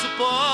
support.